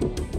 you